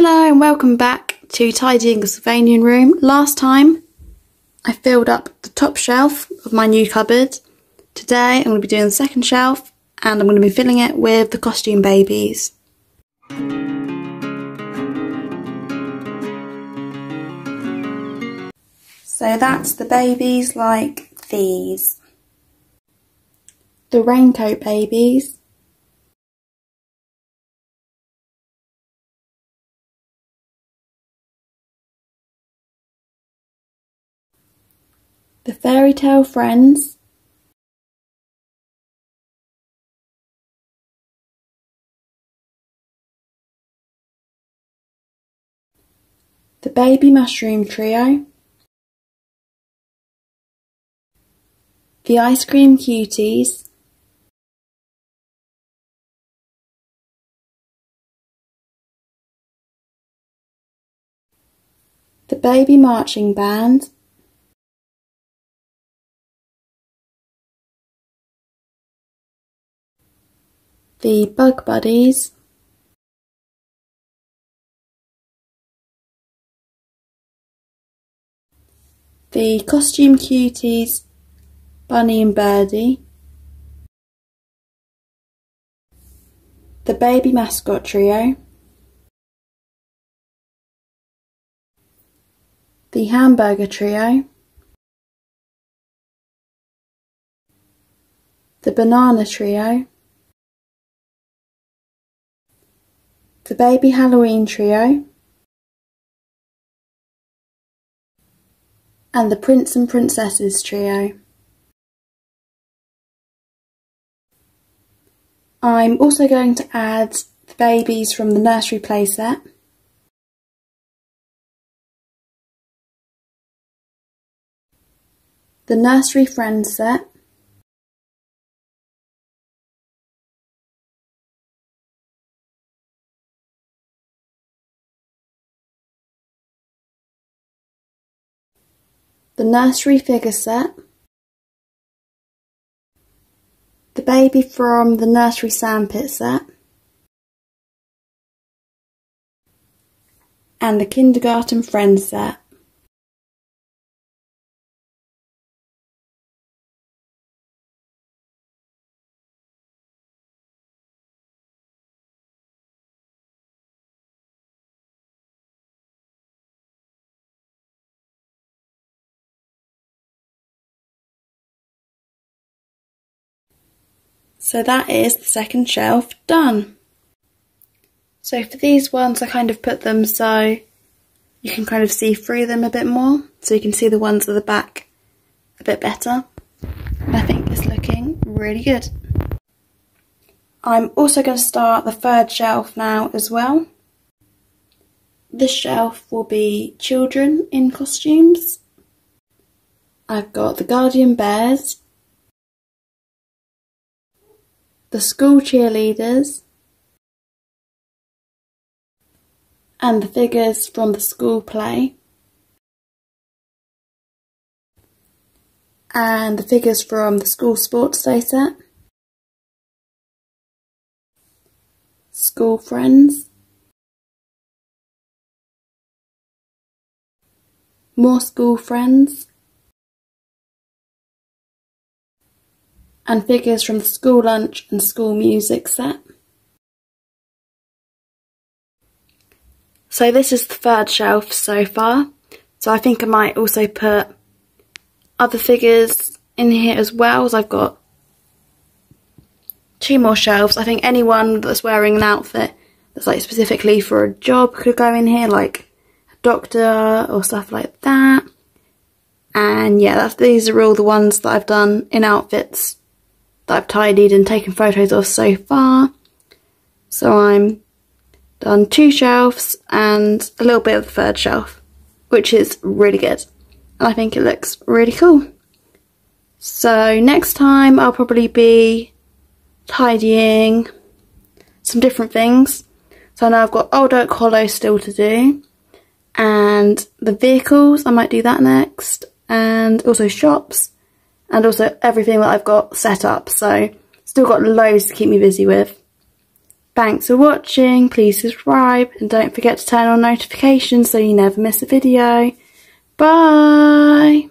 Hello and welcome back to Tidying the Sylvanian Room. Last time I filled up the top shelf of my new cupboard. Today I'm going to be doing the second shelf and I'm going to be filling it with the costume babies. So that's the babies like these. The raincoat babies The Fairy Tale Friends. The Baby Mushroom Trio. The Ice Cream Cuties. The Baby Marching Band The Bug Buddies. The Costume Cuties Bunny and Birdie. The Baby Mascot Trio. The Hamburger Trio. The Banana Trio The Baby Halloween Trio and the Prince and Princesses Trio. I'm also going to add the babies from the nursery playset. The nursery friends set. The nursery figure set, the baby from the nursery sandpit set, and the kindergarten friends set. So that is the second shelf done. So for these ones I kind of put them so you can kind of see through them a bit more. So you can see the ones at the back a bit better. I think it's looking really good. I'm also going to start the third shelf now as well. This shelf will be children in costumes. I've got the Guardian Bears, the school cheerleaders, and the figures from the school play, and the figures from the school sports day set, school friends, more school friends, and figures from the school lunch and school music set. So this is the third shelf so far. So I think I might also put other figures in here as well as I've got two more shelves. I think anyone that's wearing an outfit that's like specifically for a job could go in here like a doctor or stuff like that. And yeah, these are all the ones that I've done in outfits that I've tidied and taken photos of so far. So I'm done two shelves and a little bit of the third shelf, which is really good. And I think it looks really cool. So next time I'll probably be tidying some different things. So I know I've got Old Oak Hollow still to do. And the vehicles, I might do that next. And also shops and also everything that I've got set up. So still got loads to keep me busy with. Thanks for watching, please subscribe and don't forget to turn on notifications so you never miss a video. Bye!